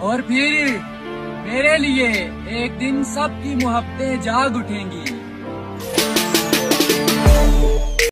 और फिर मेरे लिए एक दिन सबकी मोहब्बतें जाग उठेंगी।